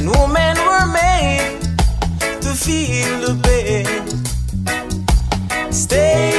and women were made to feel the pain. Stay.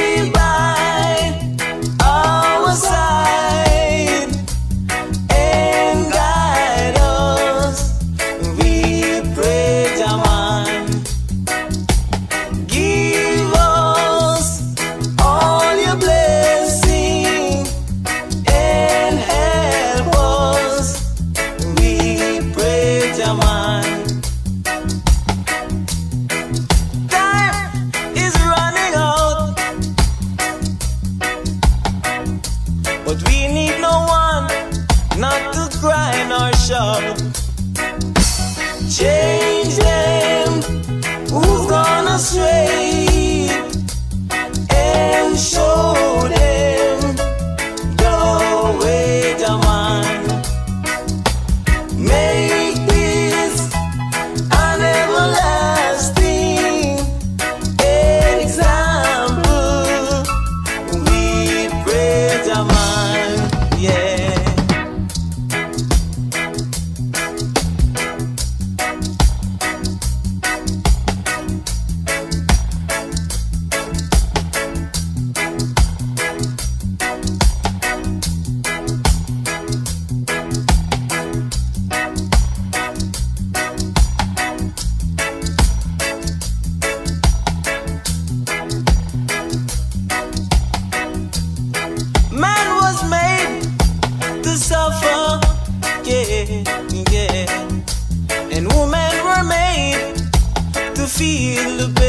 show. Yeah. feel